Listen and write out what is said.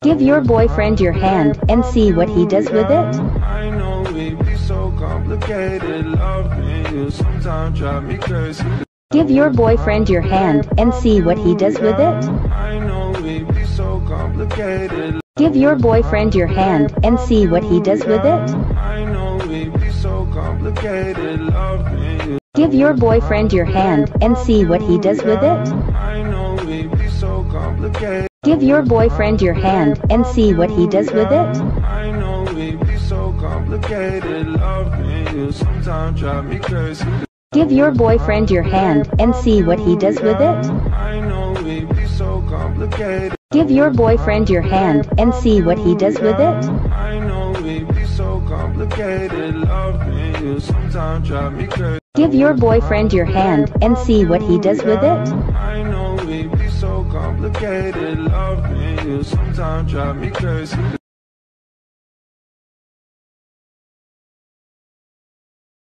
Give your boyfriend your hand and see what he does with it. I know it be so complicated. Loving you sometimes drive me crazy. Give your boyfriend your hand and see what he does with it. I know it be so complicated. Give your boyfriend your hand and see what he does with it. I know it be so complicated. Loving you. Give your boyfriend your hand and see what he does with it. I know it be so complicated. Give your boyfriend your hand and see what he does with it. I know be so complicated. Loving you sometimes drive me crazy. Give your boyfriend your hand and see what he does with it. I know be so complicated. Give your boyfriend your hand and see what he does with it. I know be so complicated. Loving you sometimes drive me crazy. Give your boyfriend your hand and see what he does with it. Complicated. Loving you sometimes drive me crazy.